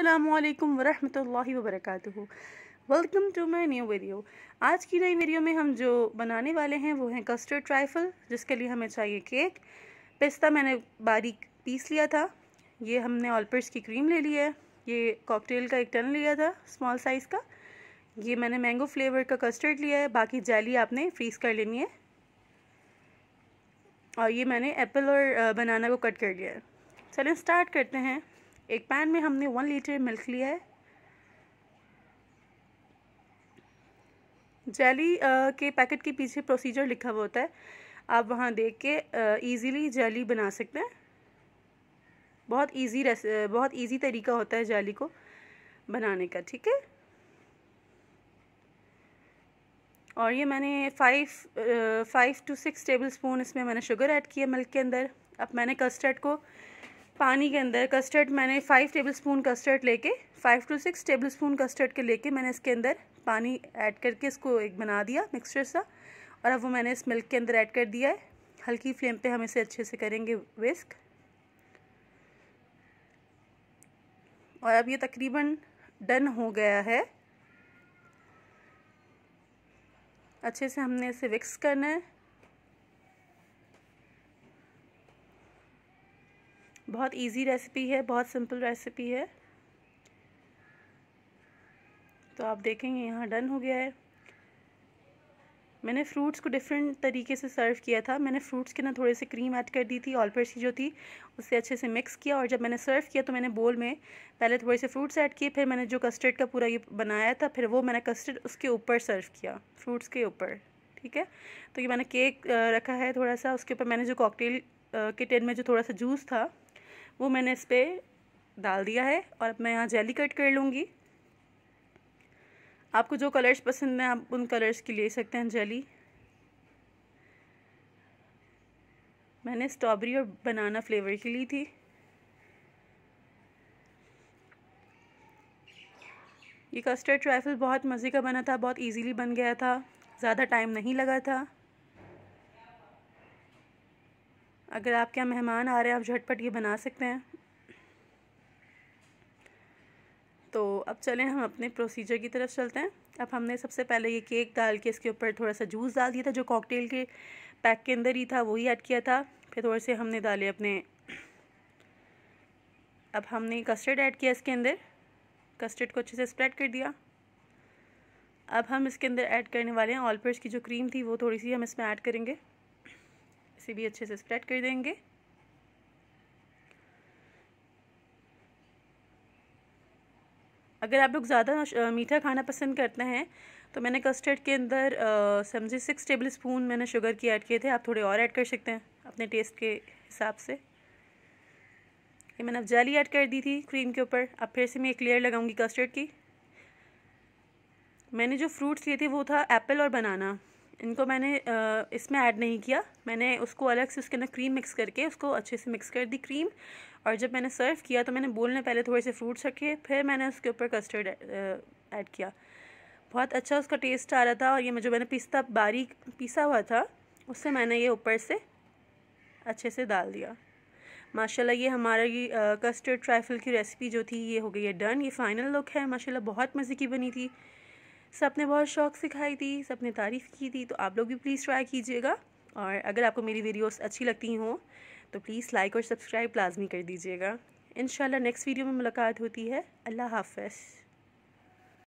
अल्लाम वरहमतुल्लाहि वबरकातुहू welcome to my new video आज की नई वीडियो में हम जो बनाने वाले हैं, वो हैं कस्टर्ड ट्राइफल जिसके लिए हमें चाहिए केक पिस्ता मैंने बारीक पीस लिया था। ये हमने ऑलपर्स की क्रीम ले ली है। ये कॉकटेल का एक टन लिया था स्मॉल साइज़ का। ये मैंने मैंगो फ्लेवर का कस्टर्ड लिया है। बाकी जेली आपने फ्रीज़ कर लेनी है। और ये मैंने एप्पल और बनाना को कट कर लिया है। चलें स्टार्ट करते हैं। एक पैन में हमने वन लीटर मिल्क लिया है। जेली के पैकेट के पीछे प्रोसीजर लिखा हुआ होता है। आप वहाँ देख के इजीली जेली बना सकते हैं। बहुत ईजी रेस बहुत ईजी तरीका होता है जेली को बनाने का, ठीक है? और ये मैंने five five to six tablespoon इसमें मैंने शुगर ऐड किया मिल्क के अंदर। अब मैंने कस्टर्ड को पानी के अंदर कस्टर्ड मैंने फ़ाइव टेबल स्पून कस्टर्ड लेके five to six tablespoon custard के लेके मैंने इसके अंदर पानी ऐड करके इसको एक बना दिया मिक्सचर सा। और अब वो मैंने इस मिल्क के अंदर ऐड कर दिया है। हल्की फ्लेम पे हम इसे अच्छे से करेंगे विस्क और अब ये तकरीबन डन हो गया है। अच्छे से हमने इसे विक्स करना है। बहुत इजी रेसिपी है, बहुत सिंपल रेसिपी है। तो आप देखेंगे यहाँ डन हो गया है। मैंने फ्रूट्स को डिफरेंट तरीके से सर्व किया था। मैंने फ्रूट्स के ना थोड़े से क्रीम ऐड कर दी थी ऑल परसी जो थी, उससे अच्छे से मिक्स किया और जब मैंने सर्व किया तो मैंने बोल में पहले थोड़े से फ्रूट्स ऐड किए, फिर मैंने जो कस्टर्ड का पूरा ये बनाया था, फिर वो मैंने कस्टर्ड उसके ऊपर सर्व किया फ्रूट्स के ऊपर, ठीक है? तो ये मैंने केक रखा है थोड़ा सा, उसके ऊपर मैंने जो कॉकटेल के टेन में जो थोड़ा सा जूस था वो मैंने इस पर डाल दिया है और अब मैं यहाँ जेली कट कर लूँगी। आपको जो कलर्स पसंद हैं, आप उन कलर्स की ले सकते हैं जेली मैंने स्ट्रॉबेरी और बनाना फ्लेवर की ली थी। ये कस्टर्ड ट्राइफल बहुत मज़े का बना था, बहुत इजीली बन गया था, ज़्यादा टाइम नहीं लगा था। अगर आपके यहाँ मेहमान आ रहे हैं, आप झटपट ये बना सकते हैं। तो अब चलें, हम अपने प्रोसीजर की तरफ़ चलते हैं। अब हमने सबसे पहले ये केक डाल के इसके ऊपर थोड़ा सा जूस डाल दिया था, जो कॉकटेल के पैक के अंदर ही था वही ऐड किया था। फिर थोड़े से हमने डाले अपने, अब हमने कस्टर्ड ऐड किया इसके अंदर। कस्टर्ड को अच्छे से स्प्रेड कर दिया। अब हम इसके अंदर ऐड करने वाले हैं ऑलपर्स की जो क्रीम थी, वो थोड़ी सी हम इसमें ऐड करेंगे। इसे भी अच्छे से स्प्रेड कर देंगे। अगर आप लोग ज़्यादा मीठा खाना पसंद करते हैं तो मैंने कस्टर्ड के अंदर समझे सिक्स टेबल स्पून मैंने शुगर की ऐड किए थे। आप थोड़े और ऐड कर सकते हैं अपने टेस्ट के हिसाब से। ये मैंने अब जेली ऐड कर दी थी क्रीम के ऊपर। अब फिर से मैं एक लेयर लगाऊँगी कस्टर्ड की। मैंने जो फ्रूट्स लिए थे वो था एप्पल और बनाना इनको मैंने इसमें ऐड नहीं किया। मैंने उसको अलग से उसके अंदर क्रीम मिक्स करके उसको अच्छे से मिक्स कर दी क्रीम और जब मैंने सर्व किया तो मैंने बोलने पहले थोड़े से फ्रूट्स रखे, फिर मैंने उसके ऊपर कस्टर्ड ऐड किया। बहुत अच्छा उसका टेस्ट आ रहा था और ये जो मैंने पिस्ता बारीक पीसा हुआ था, उससे मैंने ये ऊपर से अच्छे से डाल दिया। माशाल्लाह ये हमारा कस्टर्ड ट्राइफल की रेसिपी जो थी, ये हो गई है डन ये फ़ाइनल लुक है, माशाल्लाह बहुत मज़े की बनी थी। सबने बहुत शौक सिखाई थी सबने तारीफ़ की थी तो आप लोग भी प्लीज़ ट्राई कीजिएगा। और अगर आपको मेरी वीडियोस अच्छी लगती हों तो प्लीज़ लाइक और सब्सक्राइब लाजमी कर दीजिएगा। इन नेक्स्ट वीडियो में मुलाकात होती है। अल्लाह हाफ़